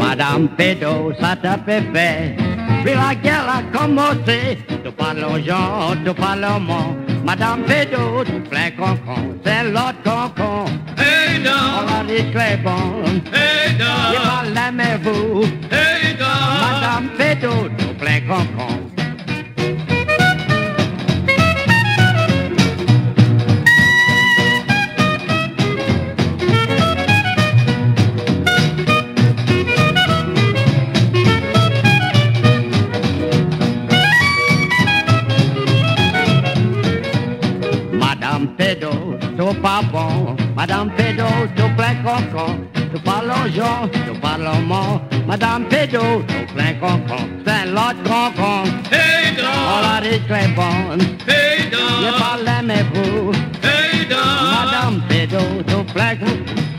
Madame Pédo, ça t'a fait fait. Puis la guerre a commencé. Tout parle gens, tout parle monde. Madame Pédo, tout plein concon. C'est l'autre concon. Hey, On dog. a dit très bon. Hey, Il dog. parle l'aimez-vous. Hey, dog. Madame Pédo, Madame Pédo, tout pas bon. Madame Pédo, tout plein concon. Tout parle gens, tout parle mort. Madame Pédo, tout plein concon. C'est l'autre concon. Hey, On dog. Oh, a dit très bon. Hey, Il dog. parle l'aimez-vous. Hey, dog. Madame Pédo, tout plein concon.